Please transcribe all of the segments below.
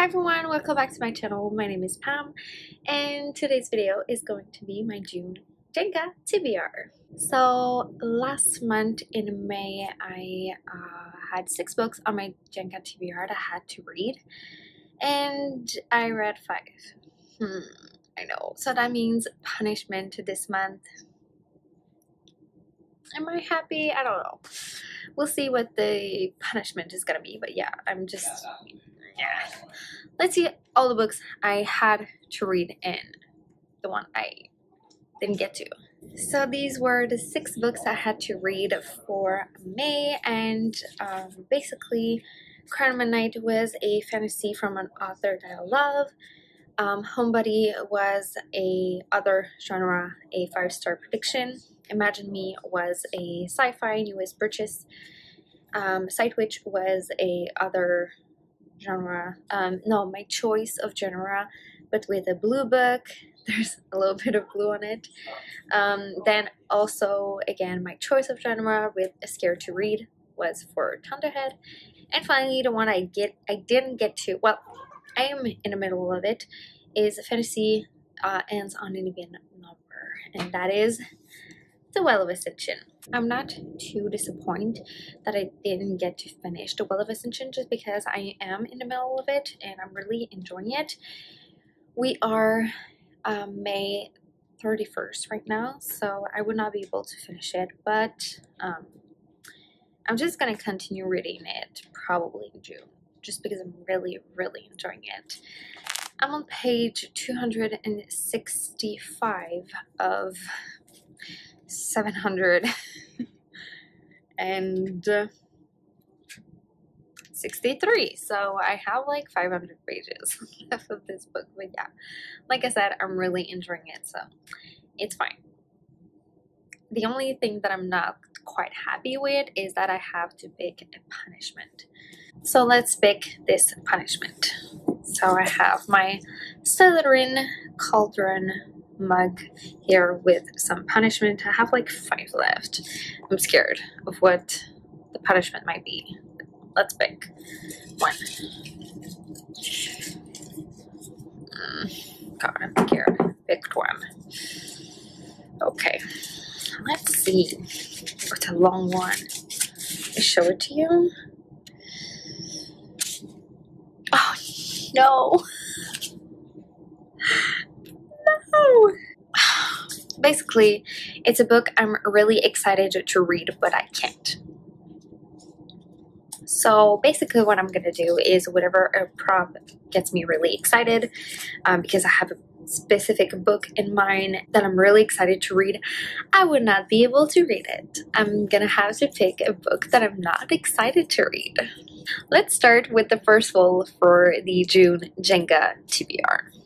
Hi everyone, welcome back to my channel. My name is Pam and today's video is going to be my June Jenga TBR. So last month in May I uh, had six books on my Jenga TBR that I had to read and I read five. Hmm, I know. So that means punishment to this month. Am I happy? I don't know. We'll see what the punishment is gonna be, but yeah, I'm just yeah. Let's see all the books I had to read and the one I didn't get to. So these were the six books I had to read for May and um, basically Midnight was a fantasy from an author that I love. Um, Homebody was a other genre, a five-star prediction. Imagine Me was a sci-fi New West purchase. Um, Sight Witch was a other genre. Um, no, my choice of genre, but with a blue book. There's a little bit of blue on it. Um, then also, again, my choice of genre with a Scared to Read was for Thunderhead. And finally, the one I get, I didn't get to, well, I am in the middle of it, is Fantasy uh, Ends on an Even Number. And that is The Well of Ascension. I'm not too disappointed that I didn't get to finish The Well of Ascension just because I am in the middle of it and I'm really enjoying it. We are um, May 31st right now, so I would not be able to finish it, but um, I'm just going to continue reading it probably in June just because I'm really, really enjoying it. I'm on page 265 of 700 and uh, 63 so I have like 500 pages left of this book but yeah. Like I said I'm really enjoying it so it's fine. The only thing that I'm not quite happy with is that I have to pick a punishment. So let's pick this punishment. So I have my Slytherin Cauldron mug here with some punishment. I have like five left. I'm scared of what the punishment might be. Let's pick one. Mm, God, I'm scared. Picked one. Okay, let's see. It's a long one. I show it to you. Oh no. No. Basically, it's a book I'm really excited to read, but I can't. So basically what I'm going to do is whatever a prompt gets me really excited um, because I have a specific book in mind that I'm really excited to read, I would not be able to read it. I'm going to have to pick a book that I'm not excited to read. Let's start with the first one for the June Jenga TBR.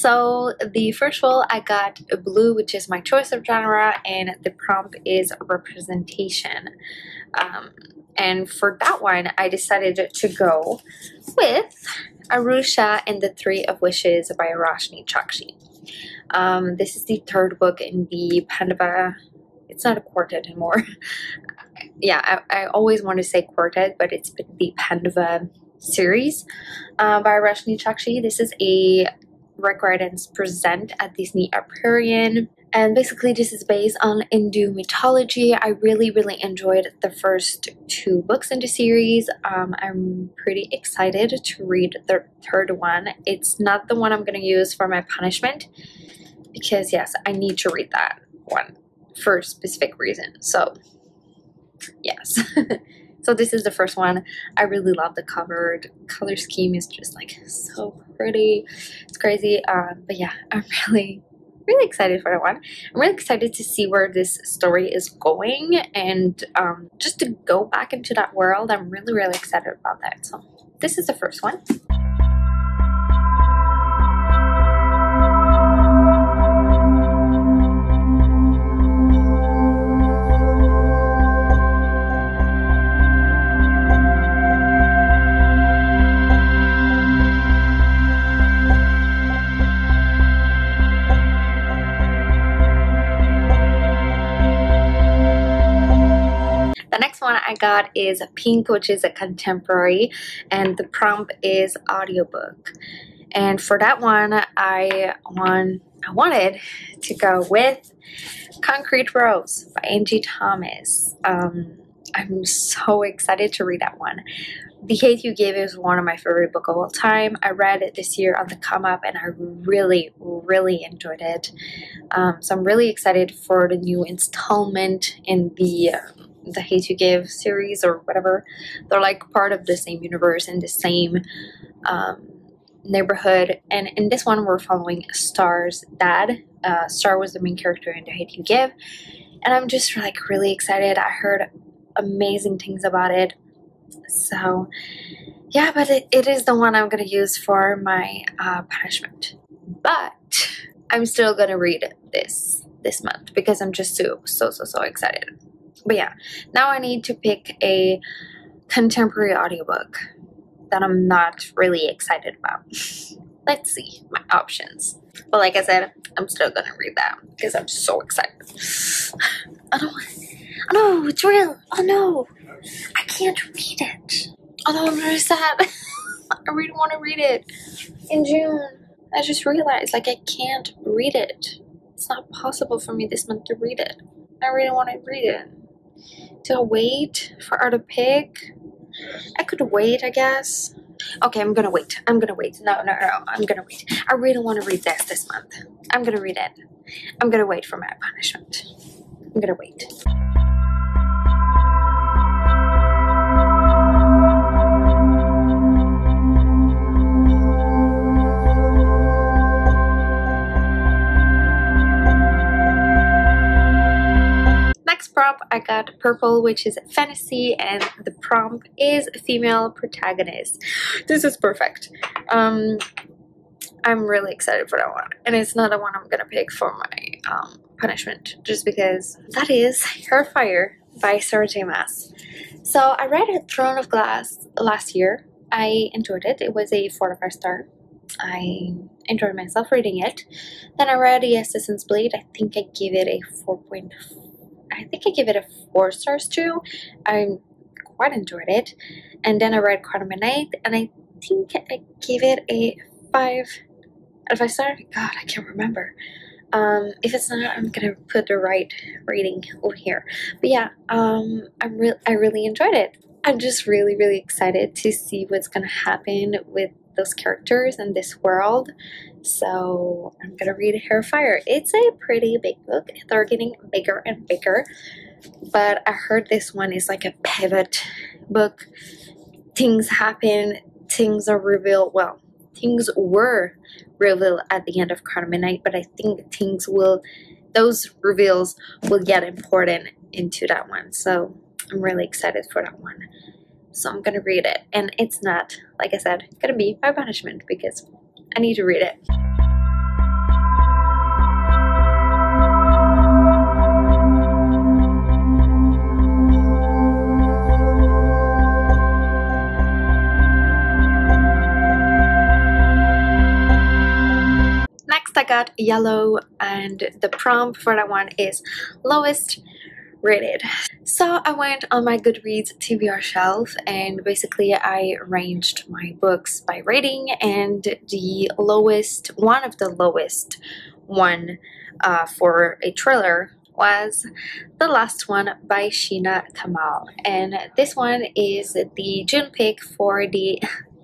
So the first role I got blue, which is my choice of genre, and the prompt is representation. Um, and for that one, I decided to go with Aru Shah and the Three of Wishes by Roshani Chokshi. Um, this is the third book in the Pandava. It's not a quartet anymore. yeah, I, I, always want to say quartet, but it's the Pandava series uh, by Roshani Chokshi. This is a Rick Riordan's present at Disney Hyperion. And basically, this is based on Hindu mythology. I really, really enjoyed the first two books in the series. Um, I'm pretty excited to read the third one. It's not the one I'm going to use for my punishment because, yes, I need to read that one for a specific reason. So, yes. So this is the first one. I really love the covered color scheme is just like so pretty. It's crazy. Um, but yeah, I'm really, really excited for that one. I'm really excited to see where this story is going and um, just to go back into that world. I'm really, really excited about that. So this is the first one. I got is Pink, which is a contemporary, and the prompt is audiobook. And for that one, I want I wanted to go with Concrete Rose by Angie Thomas. Um, I'm so excited to read that one. The Hate You Give is one of my favorite book of all time. I read it this year on the come up and I really, really enjoyed it. Um, so I'm really excited for the new installment in the the Hate You Give series or whatever. They're like part of the same universe and the same um, neighborhood. And in this one, we're following Star's dad. Uh, Star was the main character in The Hate You Give. And I'm just like really excited. I heard amazing things about it. So, yeah, but it, it is the one I'm going to use for my uh, punishment. But I'm still going to read this this month because I'm just so, so, so, so excited. But yeah, now I need to pick a contemporary audiobook that I'm not really excited about. Let's see my options. But like I said, I'm still gonna read that because I'm so excited. I don't want. Oh no, it's real. Oh no, I can't read it. Oh no, I'm really sad. I really want to read it in June. I just realized like I can't read it. It's not possible for me this month to read it. I really want to read it. I wait for her to pick? I could wait, I guess. Okay, I'm gonna wait. I'm gonna wait. No, no, no, I'm gonna wait. I really want to read this this month. I'm gonna read it. I'm gonna wait for my punishment. I'm gonna wait. Prompt, I got purple, which is fantasy, and the prompt is female protagonist. This is perfect. Um, I'm really excited for that one, and it's not the one I'm gonna pick for my um, punishment, just because that is Heir Fire by Sarah J. Maas. So I read Throne of Glass last year. I enjoyed it. It was a four to five star. I enjoyed myself reading it. Then I read The Assassin's Blade. I think I gave it a 4.5 I think I give it a four stars too. I quite enjoyed it. And then I read Night, and I think I gave it a five out of five stars. God, I can't remember. Um, if it's not, I'm gonna put the right rating over here. But yeah, um, I'm real. I really enjoyed it. I'm just really, really excited to see what's gonna happen with those characters and this world. So I'm gonna read Heir Fire. It's a pretty big book. They're getting bigger and bigger. But I heard this one is like a pivot book. Things happen, things are revealed. Well, things were revealed at the end of of Midnight, but I think things will, those reveals will get important into that one. So I'm really excited for that one. So I'm gonna read it. And it's not, like I said, gonna be my punishment because I need to read it. Next I got yellow and the prompt for that one is lowest rated. So I went on my Goodreads TBR shelf and basically I arranged my books by rating and the lowest, one of the lowest one uh, for a thriller was the last one by Sheena Kamal and this one is the June pick for the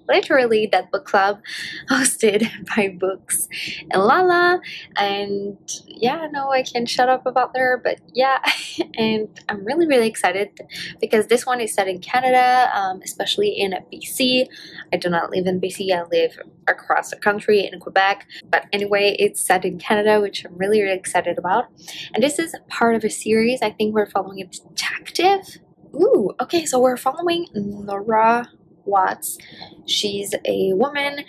literally that book club hosted by Books and Lala. And yeah, no, I can shut up about her, but yeah, and I'm really, really excited because this one is set in Canada, um, especially in BC. I do not live in BC, I live across the country in Quebec, but anyway, it's set in Canada, which I'm really, really excited about. And this is part of a series. I think we're following a detective. Ooh, okay, so we're following Nora Watts. She's a woman,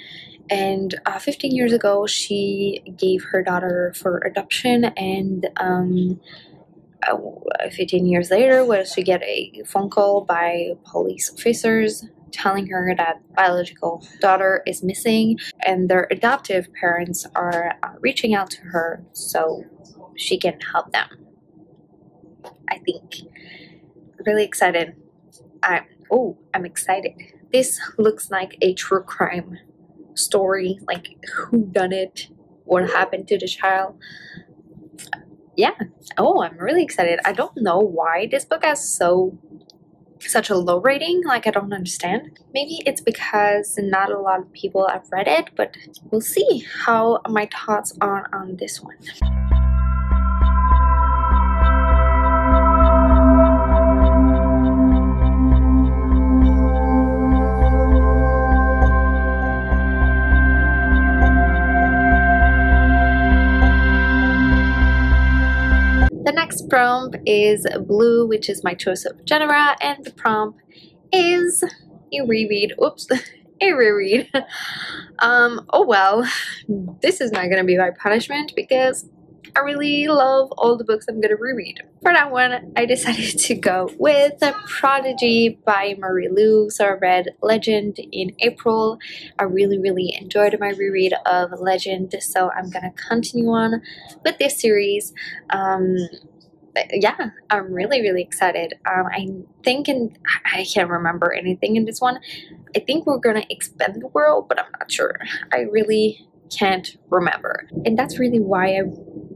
and uh, 15 years ago, she gave her daughter for adoption, and um, uh, 15 years later, was she get a phone call by police officers telling her that biological daughter is missing and their adoptive parents are uh, reaching out to her so she can help them i think really excited. I'm oh, I'm excited. This looks like a true crime story, like who done it, what happened to the child. Yeah. Oh, I'm really excited. I don't know why this book has so such a low rating. Like I don't understand. Maybe it's because not a lot of people have read it, but we'll see how my thoughts are on this one. Prompt is blue, which is my choice of genre, and the prompt is a reread. Oops, a reread. um, oh well, this is not gonna be my punishment because I really love all the books I'm gonna reread. For that one, I decided to go with Prodigy by Marie Lu. So I read Legend in April. I really, really enjoyed my reread of Legend, so I'm gonna continue on with this series. Um, yeah, I'm really, really excited. Um, I think, and I can't remember anything in this one. I think we're gonna expand the world, but I'm not sure. I really can't remember. And that's really why I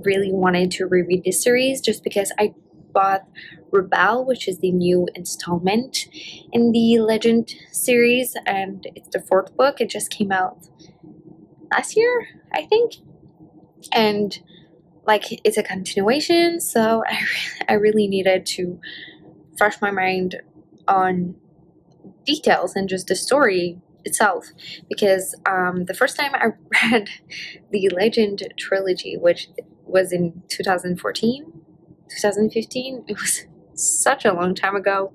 really wanted to reread this series just because I bought Rebel, which is the new installment in the Legend series, and it's the fourth book. It just came out last year, I think. And like it's a continuation, so I, I really needed to fresh my mind on details and just the story itself because um, the first time I read the Legend trilogy, which was in 2014, 2015, it was such a long time ago.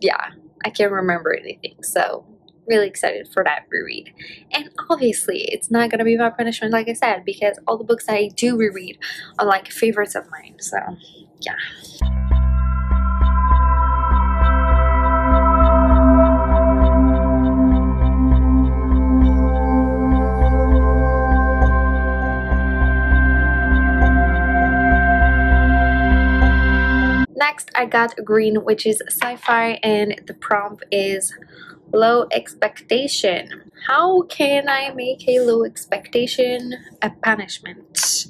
Yeah, I can't remember anything. So, really excited for that reread. And obviously, it's not going to be my punishment, like I said, because all the books I do reread are like favorites of mine. So, yeah. Next, I got green, which is sci-fi, and the prompt is low expectation. How can I make a low expectation a punishment?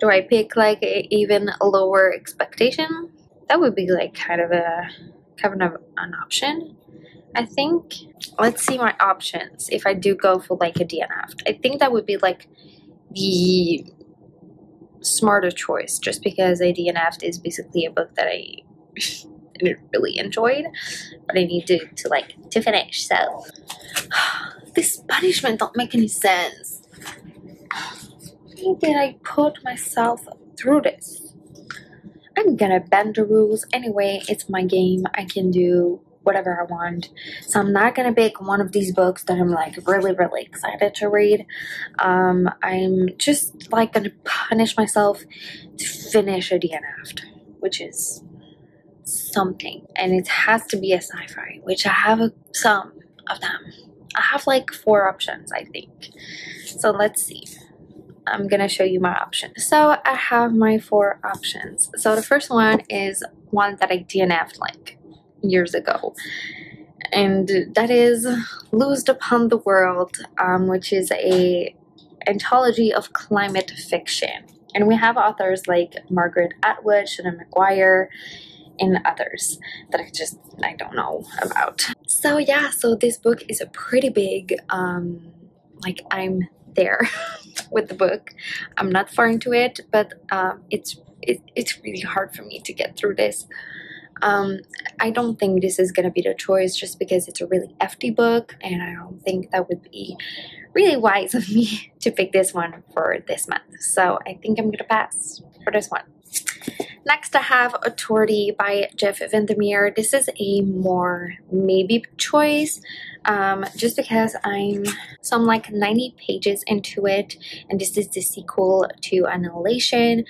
Do I pick like a even lower expectation? That would be like kind of a kind of an option. I think. Let's see my options. If I do go for like a DNF, I think that would be like the smarter choice just because a DNF is basically a book that I really enjoyed but I need to, to like to finish so. This punishment don't make any sense. Why did I put myself through this? I'm gonna bend the rules. Anyway it's my game. I can do whatever I want. So I'm not gonna pick one of these books that I'm like really, really excited to read. Um, I'm just like gonna punish myself to finish a DNF, which is something. And it has to be a sci-fi, which I have a, some of them. I have like four options, I think. So let's see. I'm gonna show you my options. So I have my four options. So the first one is one that I DNF'd like years ago. And that is Loosed Upon the World, um, which is a anthology of climate fiction. And we have authors like Margaret Atwood, Seanan McGuire, and others that I just I don't know about. So yeah, so this book is a pretty big um like I'm there with the book. I'm not far into it, but um, it's it, it's really hard for me to get through this. Um, I don't think this is gonna be the choice just because it's a really FD book, and I don't think that would be really wise of me to pick this one for this month. So I think I'm gonna pass for this one. Next, I have a Authority by Jeff VanderMeer. This is a more maybe choice um, just because I'm some like 90 pages into it, and this is the sequel to Annihilation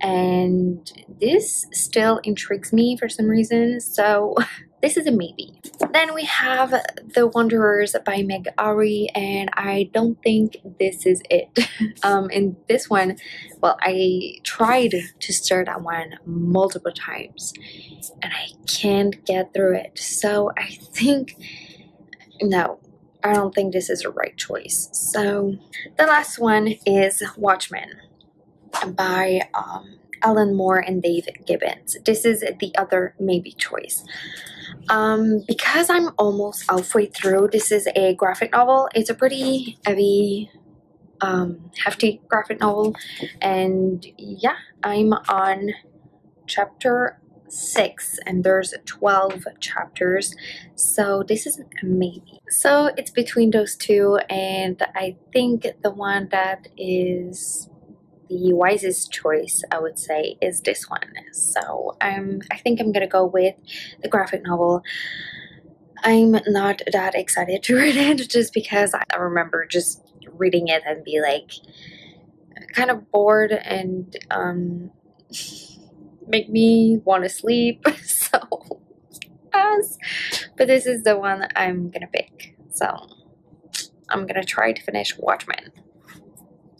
and this still intrigues me for some reason. So this is a maybe. Then we have The Wanderers by Meg Howrey, and I don't think this is it. um, in this one, well, I tried to start that one multiple times, and I can't get through it. So I think, no, I don't think this is the right choice. So the last one is Watchmen by um, Alan Moore and Dave Gibbons. This is the other maybe choice. Um, because I'm almost halfway through, this is a graphic novel. It's a pretty heavy, um, hefty graphic novel. And yeah, I'm on chapter 6 and there's 12 chapters. So this is a maybe. So it's between those two and I think the one that is the wisest choice I would say is this one. So um, I think I'm gonna go with the graphic novel. I'm not that excited to read it just because I remember just reading it and be like kind of bored and um, make me want to sleep. so, pass. But this is the one I'm gonna pick. So I'm gonna try to finish Watchmen.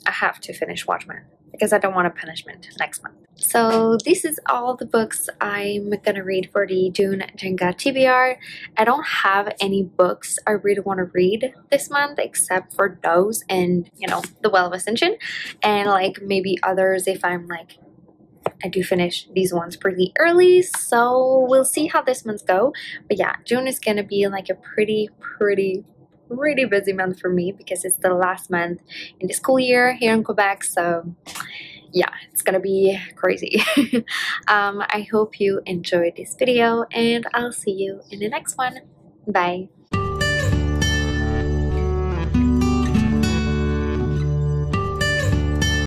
I have to finish Watchmen because I don't want a punishment next month. So this is all the books I'm gonna read for the June Jenga TBR. I don't have any books I really want to read this month except for those and you know the Well of Ascension and like maybe others if I'm like I do finish these ones pretty early, so we'll see how this month's go. But yeah, June is gonna be like a pretty, pretty, pretty busy month for me because it's the last month in the school year here in Quebec. So yeah, it's gonna be crazy. um, I hope you enjoyed this video and I'll see you in the next one. Bye.